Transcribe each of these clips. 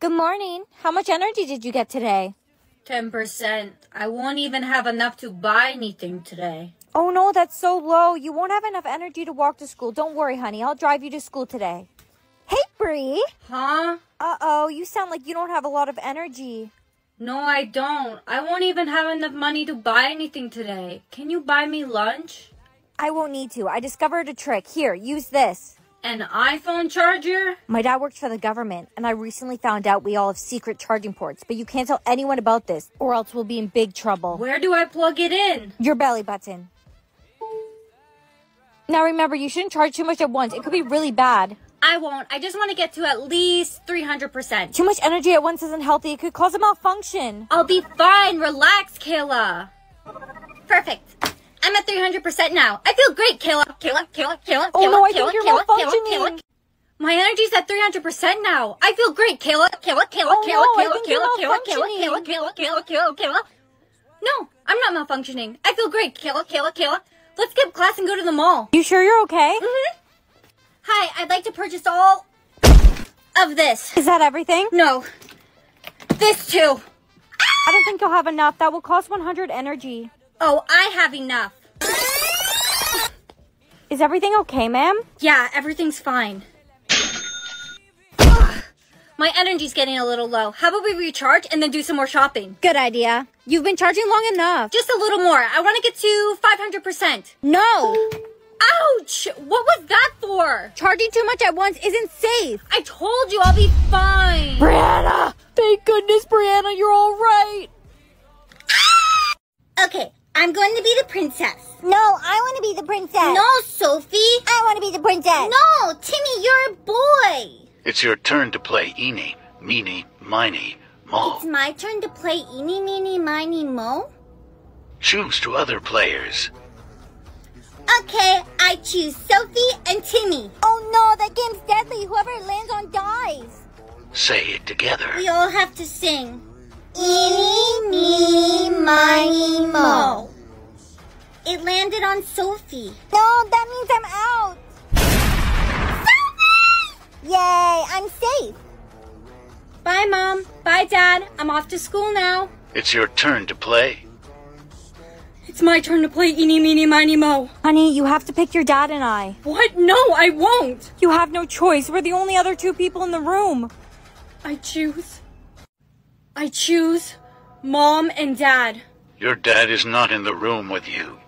Good morning. How much energy did you get today? 10%. I won't even have enough to buy anything today. Oh no, that's so low. You won't have enough energy to walk to school. Don't worry, honey. I'll drive you to school today. Hey, Bree. Huh? Uh-oh, you sound like you don't have a lot of energy. No, I don't. I won't even have enough money to buy anything today. Can you buy me lunch? I won't need to. I discovered a trick. Here, use this. An iPhone charger? My dad works for the government, and I recently found out we all have secret charging ports, but you can't tell anyone about this, or else we'll be in big trouble. Where do I plug it in? Your belly button. Now remember, you shouldn't charge too much at once. It could be really bad. I won't. I just want to get to at least 300%. Too much energy at once isn't healthy. It could cause a malfunction. I'll be fine. Relax, Kayla. Perfect. I'm at 300% now. I feel great, Kayla. Kayla, Kayla, Kayla, Oh, Kayla, no, I Kayla, think you're Kayla, Kayla. Kayla. My energy's at 300% now. I feel great, Kayla. Kayla, Kayla, Oh, Kayla, no, Kayla, Kayla, Kayla, Kayla. Kayla, Kayla, Kayla, Kayla, Kayla. No, I'm not malfunctioning. I feel great, Kayla, Kayla, Kayla. Let's skip class and go to the mall. You sure you're okay? Mhm. Hi, I'd like to purchase all of this. Is that everything? No, this too. I don't think you'll have enough. That will cost 100 energy. Oh, I have enough. Is everything okay, ma'am? Yeah, everything's fine. Ugh, My energy's getting a little low. How about we recharge and then do some more shopping? Good idea. You've been charging long enough. Just a little more. I want to get to 500%. No! Ouch! What was that for? Charging too much at once isn't safe. I told you I'll be fine. Brianna! Thank goodness, Brianna, you're all right. Okay, I'm going to be the princess. No, I want to be the princess. No, Sophie. I want to be the princess. No, Timmy, you're a boy. It's your turn to play Eeny, Meeny, Miny, Mo. It's my turn to play Eeny, Meeny, Miny, Mo. Choose to other players. Okay, I choose Sophie and Timmy. Oh no, that game's deadly. Whoever it lands on dies. Say it together. We all have to sing. Eeny, meeny, miny, mo. It landed on Sophie. No, that means I'm out. Sophie! Yay, I'm safe. Bye, Mom. Bye, Dad. I'm off to school now. It's your turn to play. It's my turn to play Eeny, Meeny, Miny, Mo. Honey, you have to pick your dad and I. What? No, I won't. You have no choice. We're the only other two people in the room. I choose. I choose Mom and Dad. Your dad is not in the room with you.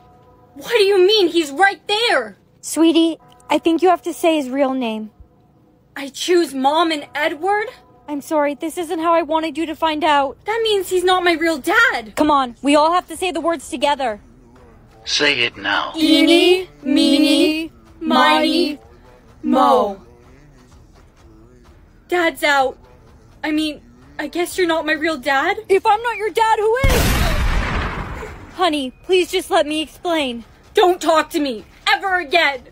What do you mean? He's right there. Sweetie, I think you have to say his real name. I choose Mom and Edward? I'm sorry, this isn't how I wanted you to find out. That means he's not my real dad. Come on, we all have to say the words together. Say it now. Eeny, meeny, miny, mo. Dad's out. I mean, I guess you're not my real dad? If I'm not your dad, who is? Honey, please just let me explain. Don't talk to me ever again.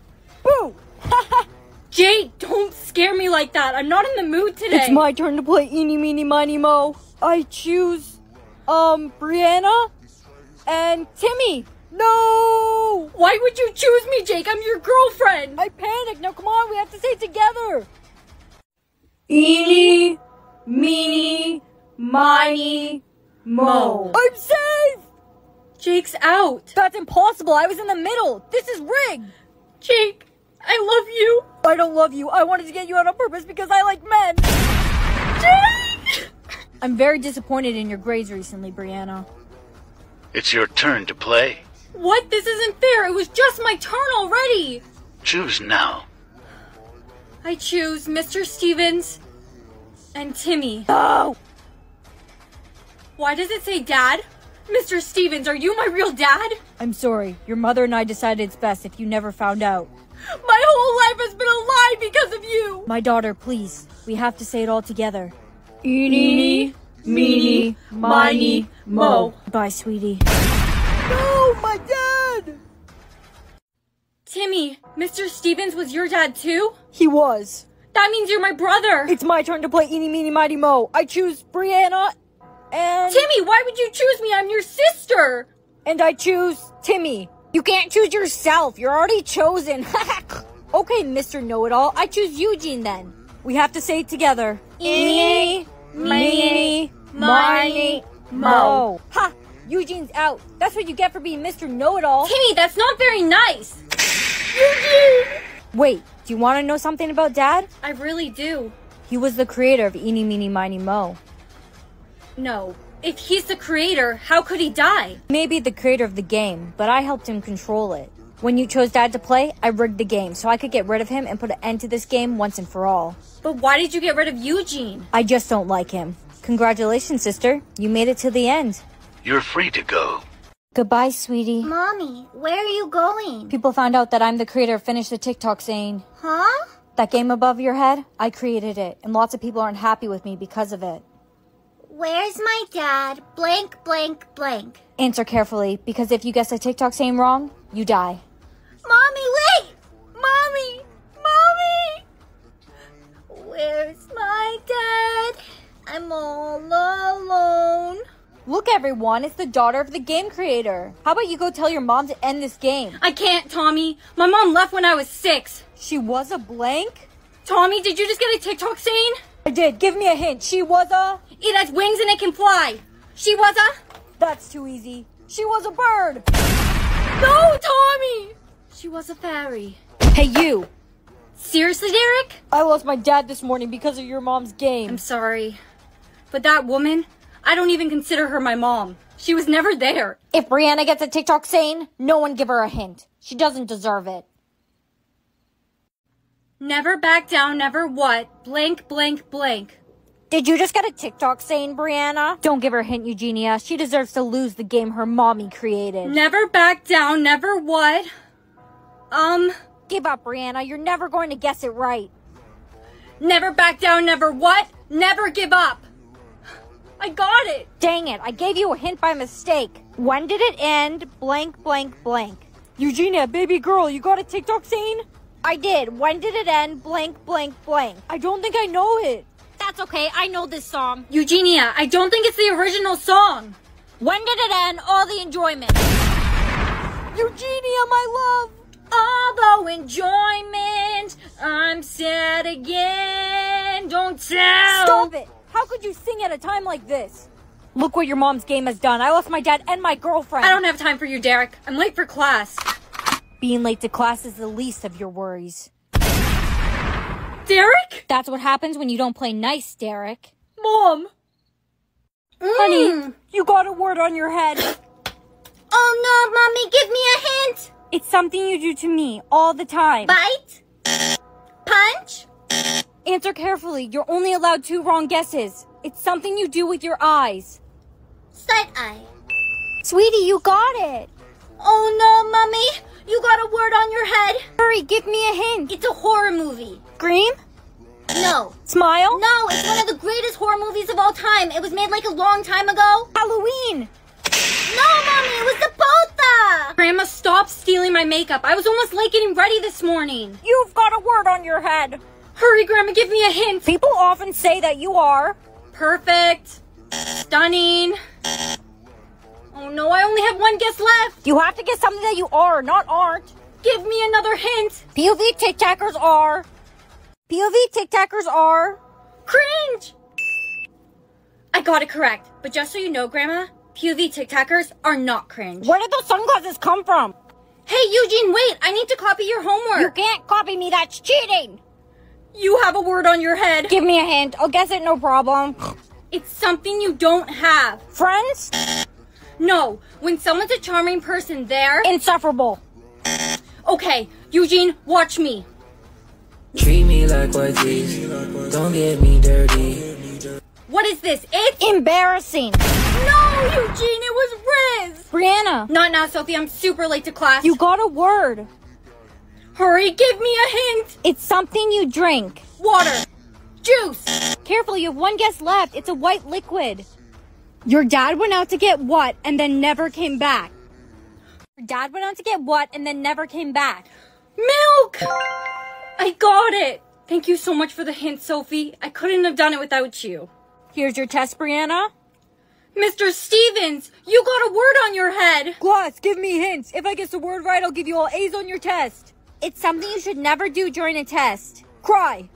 Boo! Jade, don't scare me like that. I'm not in the mood today. It's my turn to play Eeny, Meeny, Miny, Mo. I choose, um, Brianna and Timmy. No! Why would you choose me, Jake? I'm your girlfriend. I panicked. Now come on, we have to stay together. Eeny, Meeny, Miny, Mo. I'm safe! Jake's out. That's impossible. I was in the middle. This is rigged. Jake, I love you. I don't love you. I wanted to get you out on purpose because I like men. Jake! I'm very disappointed in your grades recently, Brianna. It's your turn to play. What? This isn't fair. It was just my turn already. Choose now. I choose Mr. Stevens and Timmy. No! Why does it say dad? Mr. Stevens, are you my real dad? I'm sorry. Your mother and I decided it's best if you never found out. My whole life has been a lie because of you. My daughter, please. We have to say it all together. Eeny, meeny, miny, mo. Bye, sweetie. No, my dad! Timmy, Mr. Stevens was your dad too? He was. That means you're my brother. It's my turn to play Eeny, meeny, miny, mo. I choose Brianna and... Timmy, why would you choose me? I'm your sister. And I choose Timmy. You can't choose yourself. You're already chosen. okay, Mr. Know-It-All. I choose Eugene then. We have to say it together. Eeny, Meeny, Mighty, Mo. Ha! Eugene's out. That's what you get for being Mr. Know-It-All. Timmy, that's not very nice. Eugene! Wait, do you want to know something about Dad? I really do. He was the creator of Eeny, Meeny, Miny, Mo. No. If he's the creator, how could he die? Maybe the creator of the game, but I helped him control it. When you chose Dad to play, I rigged the game so I could get rid of him and put an end to this game once and for all. But why did you get rid of Eugene? I just don't like him. Congratulations, sister. You made it to the end. You're free to go. Goodbye, sweetie. Mommy, where are you going? People found out that I'm the creator of Finish the TikTok saying, Huh? That game above your head, I created it, and lots of people aren't happy with me because of it. Where's my dad? Blank, blank, blank. Answer carefully, because if you guess a TikTok saying wrong, you die. Mommy, wait! Mommy! Mommy! Where's my dad? I'm all alone. Look, everyone, it's the daughter of the game creator. How about you go tell your mom to end this game? I can't, Tommy. My mom left when I was six. She was a blank? Tommy, did you just get a TikTok saying? I did. Give me a hint. She was a. It has wings and it can fly. She was a. That's too easy. She was a bird. No, Tommy! She was a fairy. Hey, you. Seriously, Derek? I lost my dad this morning because of your mom's game. I'm sorry. But that woman, I don't even consider her my mom. She was never there. If Brianna gets a TikTok saying, no one give her a hint. She doesn't deserve it. Never back down, never what? Blank, blank, blank. Did you just get a TikTok saying, Brianna? Don't give her a hint, Eugenia. She deserves to lose the game her mommy created. Never back down, never what? Um, Give up, Brianna. You're never going to guess it right. never back down, never what? Never give up. I got it. Dang it, I gave you a hint by mistake. When did it end? Blank, blank, blank. Eugenia, baby girl, you got a TikTok scene? I did. When did it end? Blank, blank, blank. I don't think I know it. That's okay, I know this song. Eugenia, I don't think it's the original song. When did it end? All the enjoyment. Eugenia, my love. Although enjoyment, I'm sad again. Don't tell. Stop it! How could you sing at a time like this? Look what your mom's game has done. I lost my dad and my girlfriend. I don't have time for you, Derek. I'm late for class. Being late to class is the least of your worries. Derek? That's what happens when you don't play nice, Derek. Mom. Honey, mm. you got a word on your head. Oh no, Mommy, give me a hint. It's something you do to me all the time. Bite? Answer carefully. You're only allowed two wrong guesses. It's something you do with your eyes. Side eye. Sweetie, you got it. Oh no, Mommy. You got a word on your head. Hurry, give me a hint. It's a horror movie. Scream? No. Smile? No, it's one of the greatest horror movies of all time. It was made like a long time ago. Halloween. No, Mommy, it was the Botha! Grandma, stop stealing my makeup. I was almost late getting ready this morning. You've got a word on your head. Hurry, Grandma, give me a hint. People often say that you are. Perfect. Stunning. Oh no, I only have one guess left. You have to get something that you are, not aren't. Give me another hint. POV TikTokers are. POV TikTokers are. Cringe! I got it correct. But just so you know, Grandma, POV TikTokers are not cringe. Where did those sunglasses come from? Hey, Eugene, wait! I need to copy your homework. You can't copy me, that's cheating. You have a word on your head. Give me a hint, I'll guess it, no problem. It's something you don't have. Friends? No, when someone's a charming person, they're. Insufferable. Okay, Eugene, watch me. Treat me like what these. Don't get me dirty. What is this? It's. Embarrassing. No, Eugene, it was Rizz! Brianna, Not now, Sophie, I'm super late to class. you got a word. Hurry, give me a hint! It's something you drink. Water. Juice. Careful, you have one guess left. It's a white liquid. Your dad went out to get what and then never came back? Your dad went out to get what and then never came back? Milk! I got it! Thank you so much for the hint, Sophie. I couldn't have done it without you. Here's your test, Brianna. Mr. Stevens, you got a word on your head. Gloss, give me hints. If I guess the word right, I'll give you all A's on your test. It's something you should never do during a test. Cry.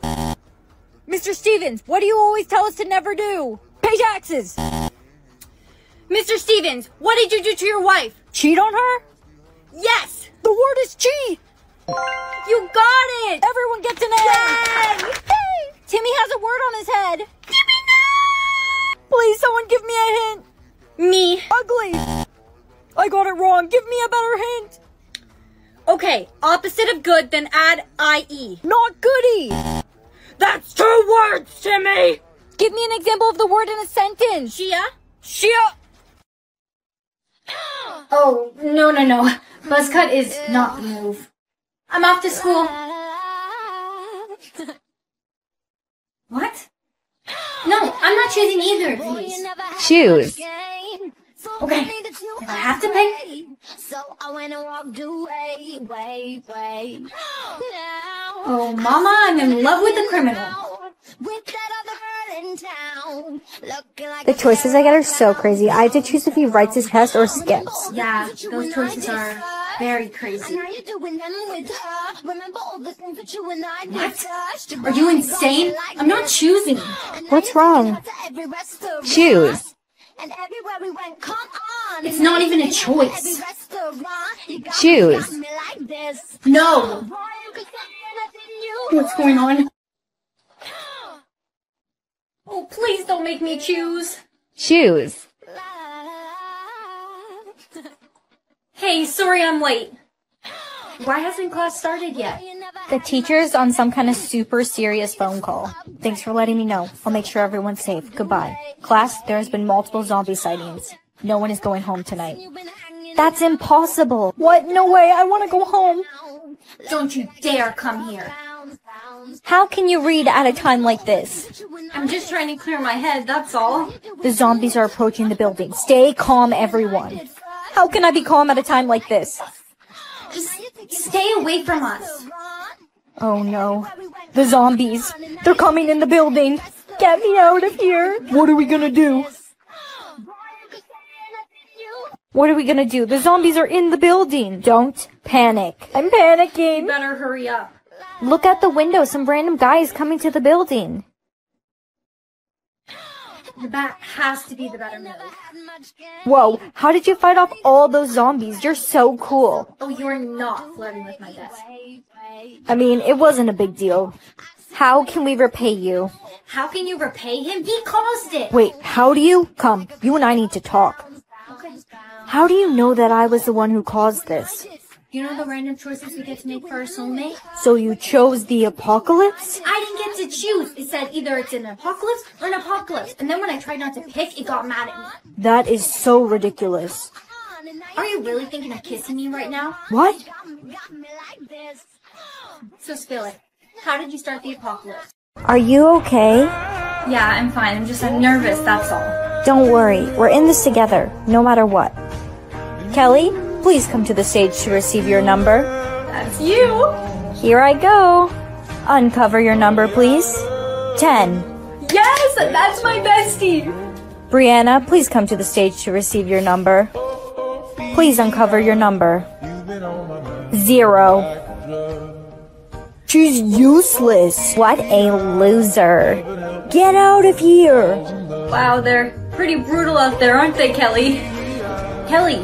Mr. Stevens, what do you always tell us to never do? Pay taxes. Mr. Stevens, what did you do to your wife? Cheat on her? Yes! The word is cheat! You got it! Everyone gets an A! Yay! Timmy has a word on his head. Timmy, no! Please, someone give me a hint. Me. Ugly. I got it wrong. Give me a better hint. Okay, opposite of good, then add IE. Not goody. That's two words, Timmy! Give me an example of the word in a sentence. Shia? Shia. Oh, no, no, no. Buzzcut is not the move. I'm off to school. What? No, I'm not choosing either of these. Choose. Okay, if I have to pick. So I went and walked away, way, way. Oh, Mama, I'm in love with the criminal. With that other girl in town, like The choices I get are so crazy. I have to choose if he writes his test or skips. Yeah, those choices are very crazy. Now you're doing them with her. Remember all the things that you and I discussed. Are you insane? I'm not choosing. What's wrong? Choose. And everywhere we went, come on. It's not even a choice. Every restaurant, you got Choose. No. Boy, you could say anything you What's going on? Oh, please don't make me choose. Choose. Hey, sorry I'm late. Why hasn't class started yet? The teacher's on some kind of super serious phone call. Thanks for letting me know. I'll make sure everyone's safe. Goodbye. Class, there has been multiple zombie sightings. No one is going home tonight. That's impossible. What? No way. I want to go home. Don't you dare come here. How can you read at a time like this? I'm just trying to clear my head, that's all. The zombies are approaching the building. Stay calm, everyone. How can I be calm at a time like this? Just stay away from us. Oh no. The zombies. They're coming in the building. Get me out of here. What are we gonna do? What are we gonna do? The zombies are in the building. Don't panic. I'm panicking. Better hurry up. Look out the window. Some random guy is coming to the building. The bat has to be the better move. Whoa, how did you fight off all those zombies? You're so cool. Oh, you're not flirting with my desk. I mean, it wasn't a big deal. How can we repay you? How can you repay him? He caused it. Wait, how do you? Come, you and I need to talk. How do you know that I was the one who caused this? You know the random choices we get to make for our soulmate? So you chose the apocalypse? I didn't get to choose. It said either it's an apocalypse or an apocalypse. And then when I tried not to pick, it got mad at me. That is so ridiculous. Are you really thinking of kissing me right now? What? So spill it. How did you start the apocalypse? Are you okay? Yeah, I'm fine. I'm just I'm nervous, that's all. Don't worry, we're in this together, no matter what. Kelly, please come to the stage to receive your number. That's you. Here I go. Uncover your number, please. 10. Yes, that's my bestie. Brianna, please come to the stage to receive your number. Please uncover your number. Zero. She's useless. What a loser. Get out of here. Wow, they're pretty brutal out there, aren't they, Kelly? Kelly,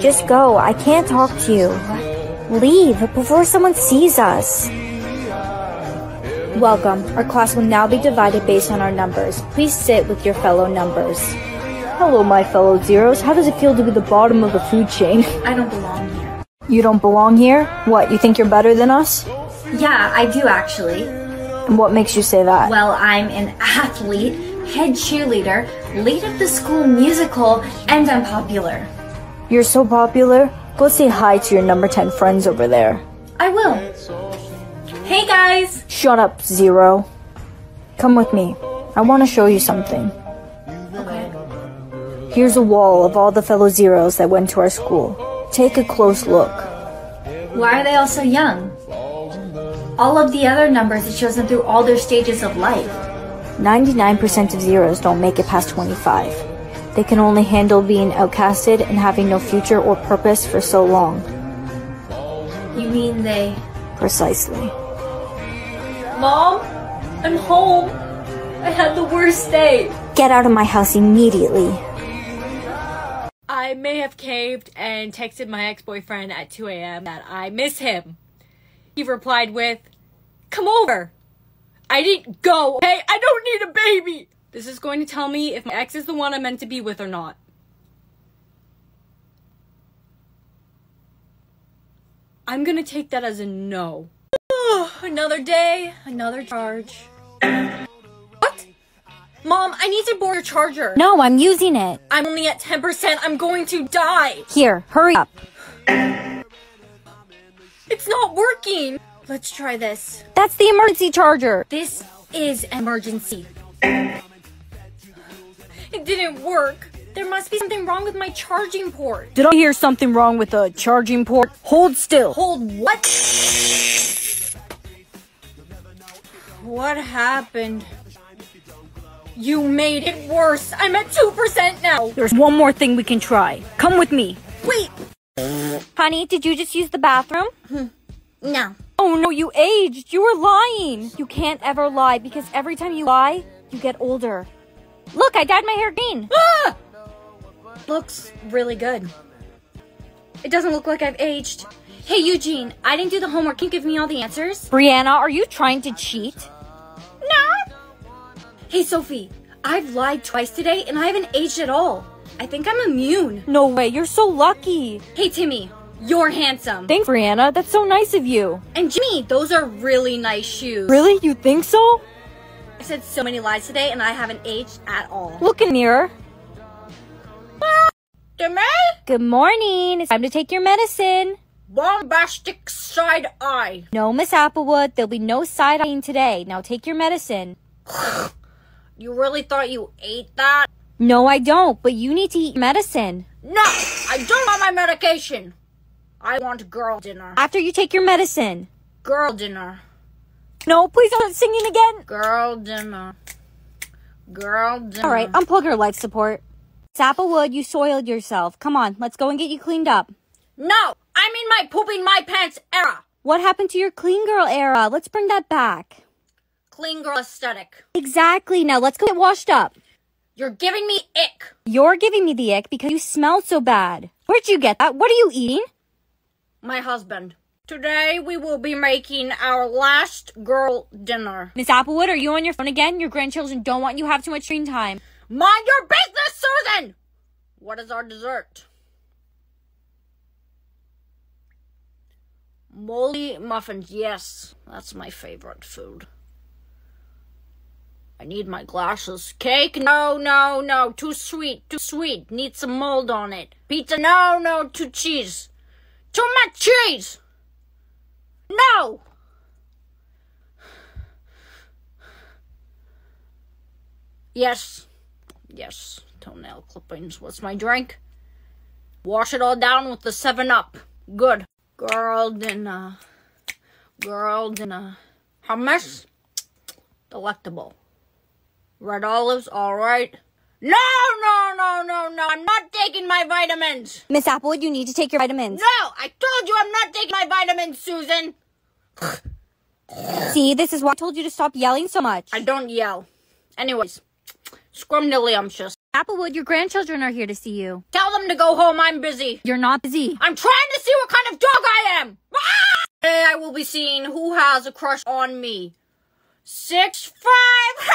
Just go. I can't talk to you. Leave before someone sees us. Welcome. Our class will now be divided based on our numbers. Please sit with your fellow numbers. Hello, my fellow zeros. How does it feel to be the bottom of the food chain? I don't belong here. You don't belong here? What, you think you're better than us? Yeah, I do actually. What makes you say that? Well, I'm an athlete, head cheerleader, lead of the school musical, and I'm popular. You're so popular. Go say hi to your number 10 friends over there. I will. Hey guys! Shut up, Zero. Come with me. I want to show you something. Okay. Here's a wall of all the fellow Zeros that went to our school. Take a close look. Why are they all so young? All of the other numbers, it shows them through all their stages of life. 99% of Zeros don't make it past 25. They can only handle being outcasted and having no future or purpose for so long. You mean they. Precisely. Mom? I'm home. I had the worst day. Get out of my house immediately. I may have caved and texted my ex boyfriend at 2 a.m. that I miss him. He replied with, Come over. I didn't go, okay? I don't need a baby. This is going to tell me if my ex is the one I'm meant to be with or not. I'm gonna take that as a no. another day, another charge. What? Mom, I need to borrow your charger. No, I'm using it. I'm only at 10%. I'm going to die. Here, hurry up. It's not working. Let's try this. That's the emergency charger. This is emergency. It didn't work. There must be something wrong with my charging port. Did I hear something wrong with the charging port? Hold still. Hold what? What happened? You made it worse. I'm at 2% now. There's one more thing we can try. Come with me. Wait. Honey, did you just use the bathroom? No. Oh no, you aged. You were lying. You can't ever lie because every time you lie, you get older. Look, I dyed my hair green. Ah! Looks really good. It doesn't look like I've aged. Hey, Eugene, I didn't do the homework. Can you give me all the answers? Brianna, are you trying to cheat? No. Hey, Sophie, I've lied twice today and I haven't aged at all. I think I'm immune. No way, you're so lucky. Hey, Timmy, you're handsome. Thanks, Brianna. That's so nice of you. And Jimmy, those are really nice shoes. Really? You think so? I said so many lies today and I haven't aged at all. Look in the mirror. Timmy? Good morning. It's time to take your medicine. Bombastic side eye. No, Miss Applewood, there'll be no side eyeing today. Now take your medicine. You really thought you ate that? No, I don't, but you need to eat medicine. No, I don't want my medication. I want girl dinner. After you take your medicine. Girl dinner. No, please don't start singing again. Girl dinner. Girl dinner. All right, unplug her life support. Miss Applewood, you soiled yourself. Come on, let's go and get you cleaned up. No, I'm in my pooping my pants era. What happened to your clean girl era? Let's bring that back. Clean girl aesthetic. Exactly. Now let's go get washed up. You're giving me ick. You're giving me the ick because you smell so bad. Where'd you get that? What are you eating? My husband. Today we will be making our last girl dinner. Miss Applewood, are you on your phone again? Your grandchildren don't want you to have too much screen time. Mind your business, Susan! What is our dessert? Moldy muffins, yes, that's my favorite food. I need my glasses. Cake? No, no, no, too sweet, too sweet. Need some mold on it. Pizza? No, no, too cheese. Too much cheese! No! Yes, yes, toenail clippings. What's my drink? Wash it all down with the 7 Up. Good. Girl dinner. Uh, girl dinner. Uh, hummus? Delectable. Red olives, alright. No, no, no, no, no. I'm not taking my vitamins. Miss Applewood, you need to take your vitamins. No, I told you I'm not taking my vitamins, Susan. See, this is why I told you to stop yelling so much. I don't yell. Anyways, scrumdiddlyumptious. Applewood, your grandchildren are here to see you. Tell them to go home. I'm busy. You're not busy. I'm trying to see what kind of dog I am. Ah! Today I will be seeing who has a crush on me. Six five.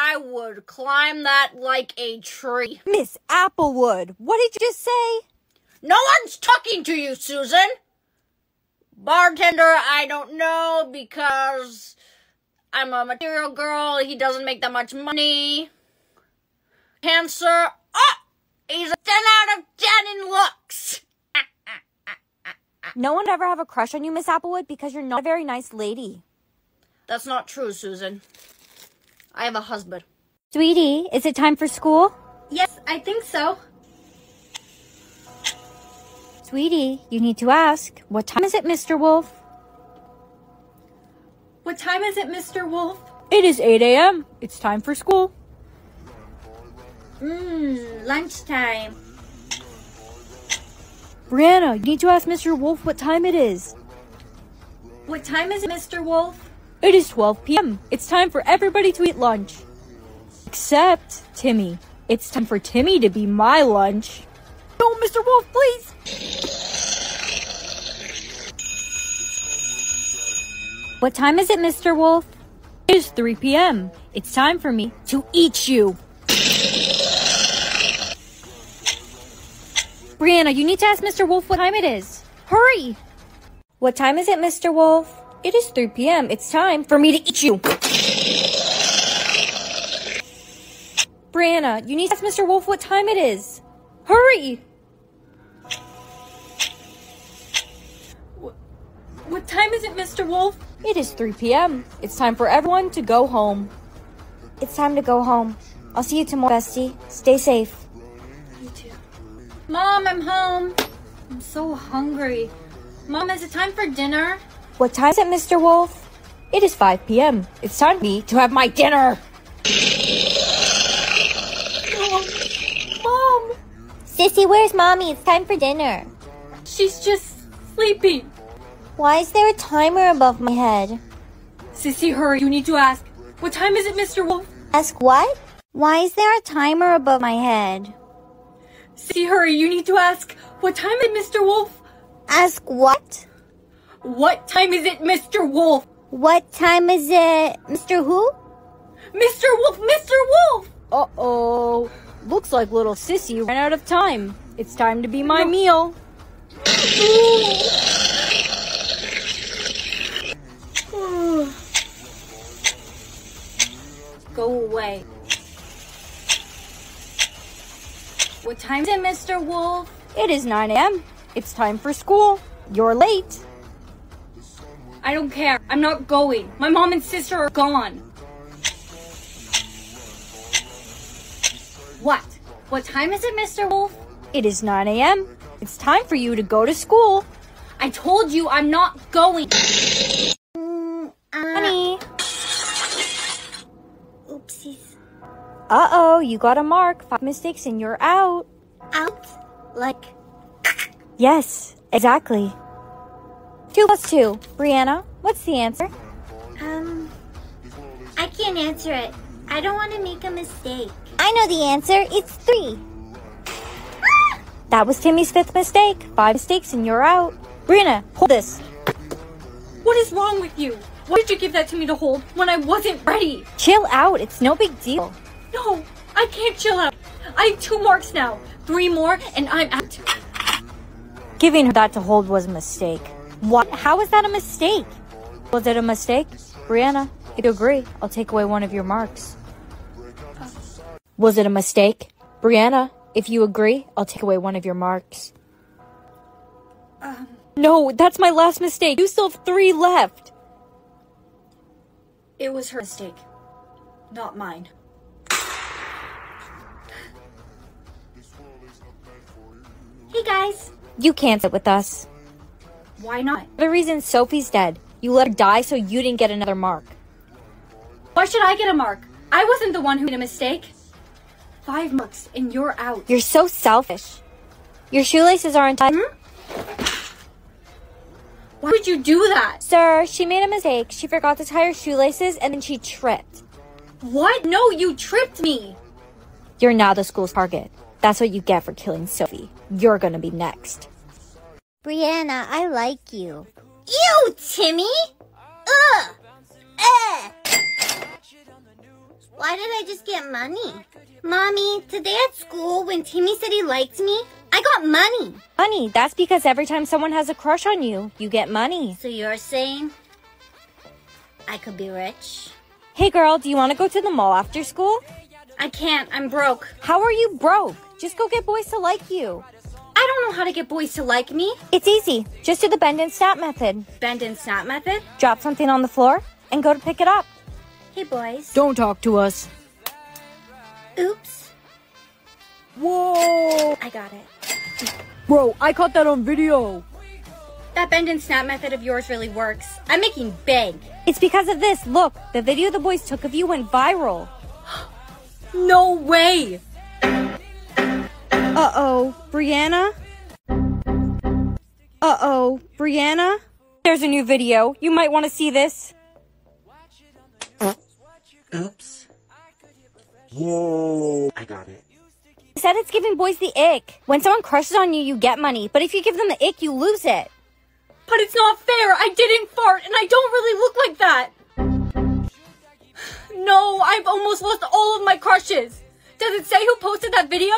I would climb that like a tree. Miss Applewood, what did you just say? No one's talking to you, Susan. Bartender, I don't know because I'm a material girl. He doesn't make that much money. Cancer. Oh, he's a 10 out of 10 in looks. No one would ever have a crush on you, Miss Applewood, because you're not a very nice lady. That's not true, Susan. I have a husband. Sweetie, is it time for school? Yes, I think so. Sweetie, you need to ask, what time is it, Mr. Wolf? What time is it, Mr. Wolf? It is 8 a.m. It's time for school. Mmm, lunchtime. Brianna, you need to ask Mr. Wolf what time it is. What time is it, Mr. Wolf? It is 12 p.m. It's time for everybody to eat lunch. Except Timmy. It's time for Timmy to be my lunch. No, Mr. Wolf, please. What time is it, Mr. Wolf? It is 3 p.m. It's time for me to eat you. Brianna, you need to ask Mr. Wolf what time it is. Hurry! What time is it, Mr. Wolf? It is 3 p.m. It's time for me to eat you. Brianna, you need to ask Mr. Wolf what time it is. Hurry! Wh- What time is it, Mr. Wolf? It is 3 p.m. It's time for everyone to go home. It's time to go home. I'll see you tomorrow, Bestie. Stay safe. You too. Mom, I'm home. I'm so hungry. Mom, is it time for dinner? What time is it, Mr. Wolf? It is 5 p.m. It's time for me to have my dinner. Mom. Mom. Sissy, where's mommy? It's time for dinner. She's just sleeping. Why is there a timer above my head? Sissy, hurry. You need to ask. What time is it, Mr. Wolf? Ask what? Why is there a timer above my head? Sissy, hurry. You need to ask. What time is it, Mr. Wolf? Ask what? What time is it, Mr. Wolf? What time is it, Mr. Who? Mr. Wolf, Mr. Wolf! Uh oh. Looks like little Sissy ran out of time. It's time to be my meal. Go away. What time is it, Mr. Wolf? It is 9 a.m. It's time for school. You're late. I don't care. I'm not going. My mom and sister are gone. What? What time is it, Mr. Wolf? It is 9 a.m. It's time for you to go to school. I told you I'm not going. Mm, uh, Honey. Oopsies. Uh oh, you got a mark. Five mistakes and you're out. Out? Like, Yes, exactly. Two plus two. Brianna, what's the answer? um, I can't answer it. I don't want to make a mistake. I know the answer. It's three. That was Timmy's fifth mistake. Five mistakes and you're out. Brianna, hold this. What is wrong with you? Why did you give that to me to hold when I wasn't ready? Chill out. It's no big deal. No, I can't chill out. I have two marks now. Three more and I'm out. Giving her that to hold was a mistake. What? How is that a mistake? Was it a mistake? Brianna, if you agree, I'll take away one of your marks. Was it a mistake? Brianna, if you agree, I'll take away one of your marks. no, that's my last mistake. You still have three left. It was her mistake, not mine. Hey guys. You can't sit with us. Why not? The reason Sophie's dead. You let her die so you didn't get another mark. Why should I get a mark? I wasn't the one who made a mistake. Five marks and you're out. You're so selfish. Your shoelaces aren't tied. Hmm? Why would you do that? Sir, she made a mistake. She forgot to tie her shoelaces and then she tripped. What? No, you tripped me. You're now the school's target. That's what you get for killing Sophie. You're gonna be next. Brianna, I like you. Ew, Timmy! Ugh! Ugh! Why did I just get money? Mommy, today at school, when Timmy said he liked me, I got money. Money, that's because every time someone has a crush on you, you get money. So you're saying I could be rich? Hey girl, do you want to go to the mall after school? I can't, I'm broke. How are you broke? Just go get boys to like you. I don't know how to get boys to like me. It's easy. Just do the bend and snap method. Bend and snap method? Drop something on the floor and go to pick it up. Hey boys. Don't talk to us. Oops. Whoa! I got it. Bro, I caught that on video. That bend and snap method of yours really works. I'm making bank. It's because of this. Look, the video the boys took of you went viral. no way! Uh oh, Brianna? Uh oh, Brianna? There's a new video. You might want to see this. Oops. Whoa. I got it. He said it's giving boys the ick. When someone crushes on you, you get money, but if you give them the ick, you lose it. But it's not fair. I didn't fart, and I don't really look like that. No, I've almost lost all of my crushes. Does it say who posted that video?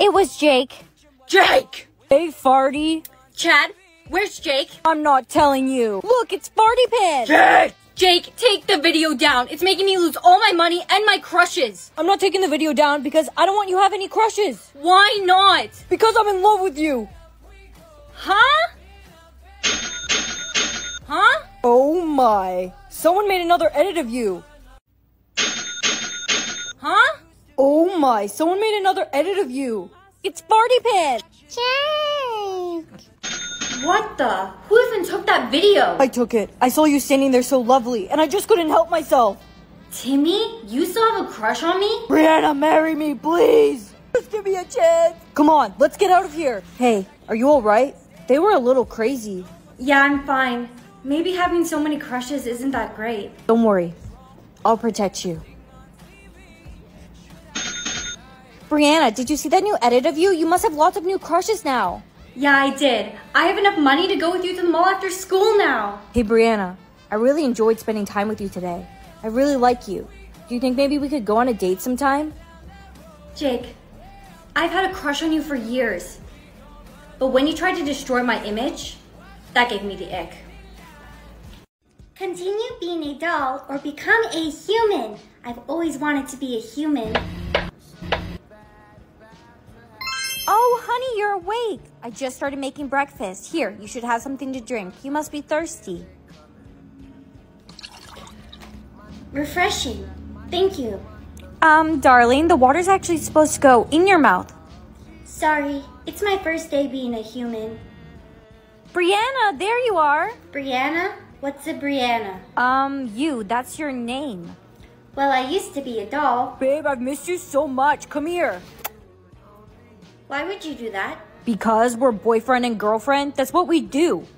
It was Jake. Jake! Hey, Farty. Chad, where's Jake? I'm not telling you. Look, it's Farty Pin. Jake! Jake, take the video down. It's making me lose all my money and my crushes. I'm not taking the video down because I don't want you to have any crushes. Why not? Because I'm in love with you. Huh? Huh? Oh my. Someone made another edit of you. Huh? Oh my. Someone made another edit of you. It's Farty Pin. Jake. What the? Who even took that video? I took it. I saw you standing there so lovely, and I just couldn't help myself. Timmy, you still have a crush on me? Brianna, marry me, please. Just give me a chance. Come on, let's get out of here. Hey, are you alright? They were a little crazy. Yeah, I'm fine. Maybe having so many crushes isn't that great. Don't worry. I'll protect you. Brianna, did you see that new edit of you? You must have lots of new crushes now. Yeah, I did. I have enough money to go with you to the mall after school now. Hey, Brianna, I really enjoyed spending time with you today. I really like you. Do you think maybe we could go on a date sometime? Jake, I've had a crush on you for years. But when you tried to destroy my image, that gave me the ick. Continue being a doll or become a human. I've always wanted to be a human. Oh, honey, you're awake. I just started making breakfast. Here, you should have something to drink. You must be thirsty. Refreshing. Thank you. Um, darling, the water's actually supposed to go in your mouth. Sorry, it's my first day being a human. Brianna, there you are. Brianna? What's a Brianna? Um, you, that's your name. Well, I used to be a doll. Babe, I've missed you so much. Come here. Why would you do that? Because we're boyfriend and girlfriend, that's what we do.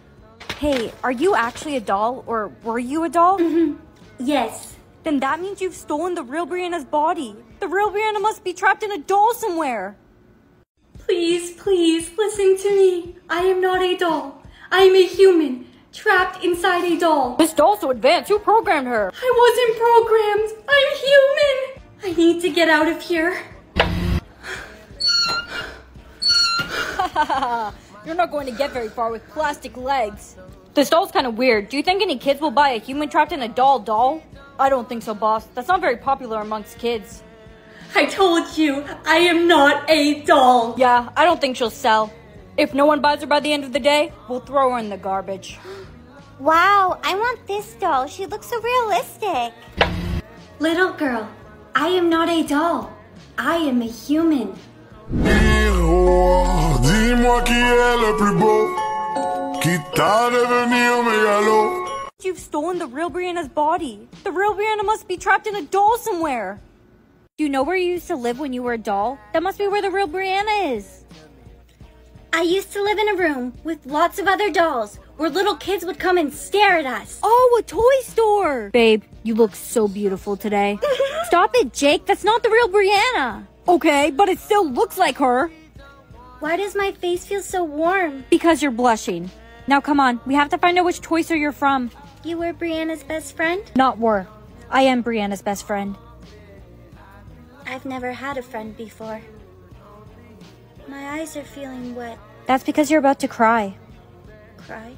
Hey, are you actually a doll or were you a doll? Mm-hmm. Yes. Then that means you've stolen the real Brianna's body. The real Brianna must be trapped in a doll somewhere. Please, please listen to me. I am not a doll. I am a human, trapped inside a doll. This doll's so advanced. Who programmed her? I wasn't programmed. I'm human. I need to get out of here. You're not going to get very far with plastic legs. This doll's kind of weird. Do you think any kids will buy a human trapped in a doll doll? I don't think so, boss. That's not very popular amongst kids. I told you, I am not a doll. Yeah, I don't think she'll sell. If no one buys her by the end of the day, we'll throw her in the garbage. Wow, I want this doll. She looks so realistic. Little girl, I am not a doll. I am a human. Miroir, dis-moi qui est le plus beau, qui t'a devenir mégalo. You've stolen the real Brianna's body. The real Brianna must be trapped in a doll somewhere. Do you know where you used to live when you were a doll? That must be where the real Brianna is. I used to live in a room with lots of other dolls where little kids would come and stare at us. Oh, a toy store. Babe, you look so beautiful today. Stop it, Jake. That's not the real Brianna. Okay, but it still looks like her. Why does my face feel so warm? Because you're blushing. Now come on, we have to find out which toy store you're from. You were Brianna's best friend? Not were. I am Brianna's best friend. I've never had a friend before. My eyes are feeling wet. That's because you're about to cry. Cry?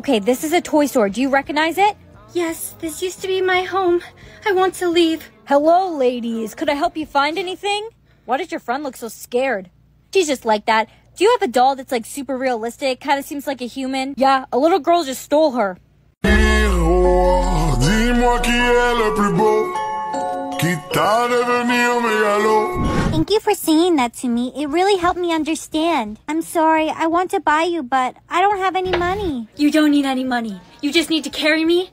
Okay, this is a toy store. Do you recognize it? Yes, this used to be my home. I want to leave. Hello, ladies. Could I help you find anything? Why does your friend look so scared? She's just like that. Do you have a doll that's like super realistic? Kind of seems like a human? Yeah, a little girl just stole her. Miroir, dis-moi qui est le plus beau, qui t'a devenir mégalo. Thank you for saying that to me. It really helped me understand. I'm sorry, I want to buy you, but I don't have any money. You don't need any money. You just need to carry me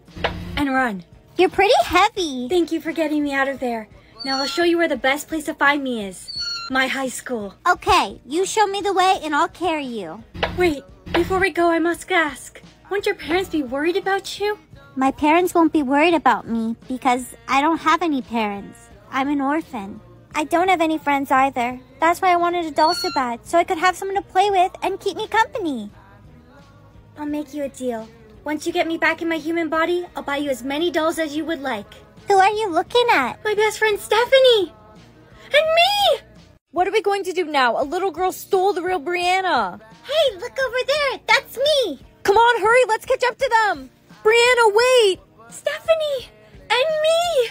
and run. You're pretty heavy. Thank you for getting me out of there. Now I'll show you where the best place to find me is. My high school. Okay, you show me the way and I'll carry you. Wait, before we go, I must ask. Won't your parents be worried about you? My parents won't be worried about me because I don't have any parents. I'm an orphan. I don't have any friends either. That's why I wanted a doll so bad, so I could have someone to play with and keep me company. I'll make you a deal. Once you get me back in my human body, I'll buy you as many dolls as you would like. Who are you looking at? My best friend Stephanie! And me! What are we going to do now? A little girl stole the real Brianna. Hey, look over there. That's me. Come on, hurry, let's catch up to them. Brianna, wait. Stephanie! And me!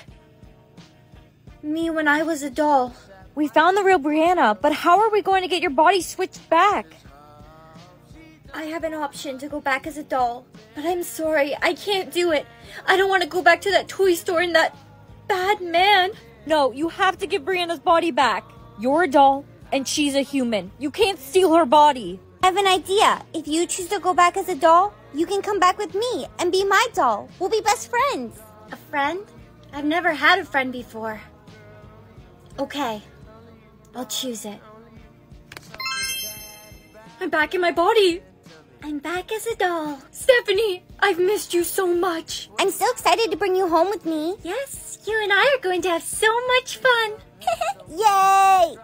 Me when I was a doll. We found the real Brianna, but how are we going to get your body switched back? I have an option to go back as a doll, but I'm sorry, I can't do it. I don't want to go back to that toy store and that bad man. No, you have to give Brianna's body back. You're a doll, and she's a human. You can't steal her body. I have an idea. If you choose to go back as a doll, you can come back with me and be my doll. We'll be best friends. A friend? I've never had a friend before. Okay, I'll choose it. I'm back in my body. I'm back as a doll. Stephanie, I've missed you so much. I'm so excited to bring you home with me. Yes, you and I are going to have so much fun. Yay!